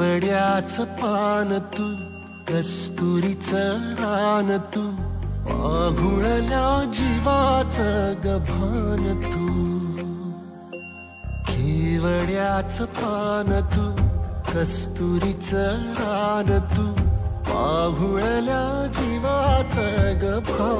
केवड्याच पान तू कस्तुरीच रान तू आघुळल्या जीवाच गभान तू. खेवड्याच पान तू कस्तुरीच रान तू आघुळल्या जीवाच गभान